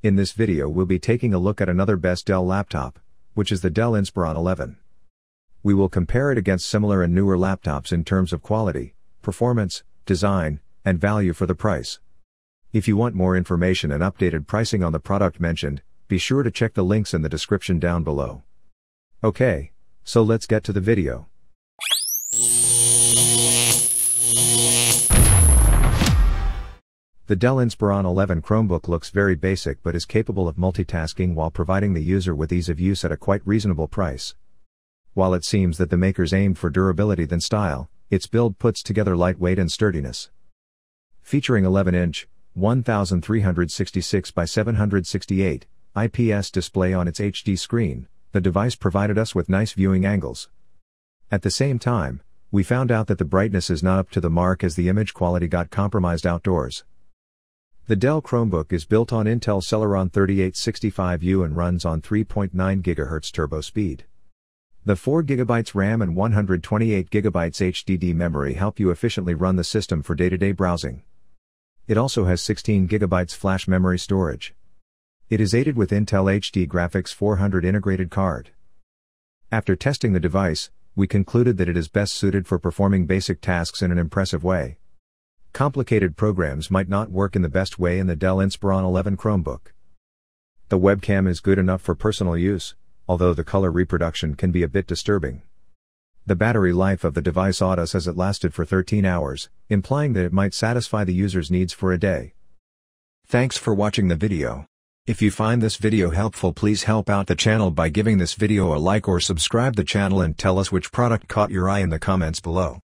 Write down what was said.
In this video we'll be taking a look at another best Dell laptop, which is the Dell Inspiron 11. We will compare it against similar and newer laptops in terms of quality, performance, design, and value for the price. If you want more information and updated pricing on the product mentioned, be sure to check the links in the description down below. Okay, so let's get to the video. The Dell Inspiron 11 Chromebook looks very basic but is capable of multitasking while providing the user with ease of use at a quite reasonable price. While it seems that the makers aimed for durability than style, its build puts together lightweight and sturdiness. Featuring 11-inch, 1366 by 768 IPS display on its HD screen, the device provided us with nice viewing angles. At the same time, we found out that the brightness is not up to the mark as the image quality got compromised outdoors. The Dell Chromebook is built on Intel Celeron 3865U and runs on 3.9 GHz turbo speed. The 4GB RAM and 128GB HDD memory help you efficiently run the system for day-to-day browsing. It also has 16GB flash memory storage. It is aided with Intel HD Graphics 400 integrated card. After testing the device, we concluded that it is best suited for performing basic tasks in an impressive way. Complicated programs might not work in the best way in the Dell Inspiron 11 Chromebook. The webcam is good enough for personal use, although the color reproduction can be a bit disturbing. The battery life of the device Auto says it lasted for 13 hours, implying that it might satisfy the user's needs for a day. Thanks for watching the video. If you find this video helpful please help out the channel by giving this video a like or subscribe the channel and tell us which product caught your eye in the comments below.